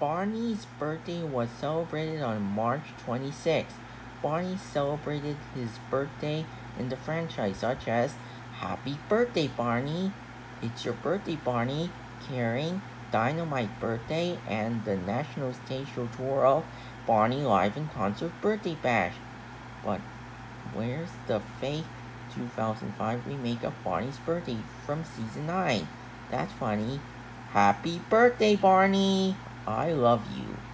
Barney's birthday was celebrated on March 26. Barney celebrated his birthday in the franchise such as Happy Birthday Barney, It's Your Birthday Barney, Caring, Dino-Mite Birthday, and the national stage show tour of Barney Live in Concert Birthday Bash. But where's the fake 2005 remake of Barney's Birthday from season 9? That's funny. Happy birthday, Barney! I love you.